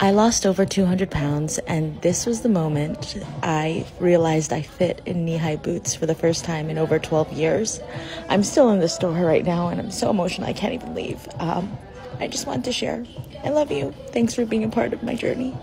I lost over 200 pounds, and this was the moment I realized I fit in knee high boots for the first time in over 12 years. I'm still in the store right now, and I'm so emotional I can't even leave. Um, I just wanted to share. I love you. Thanks for being a part of my journey.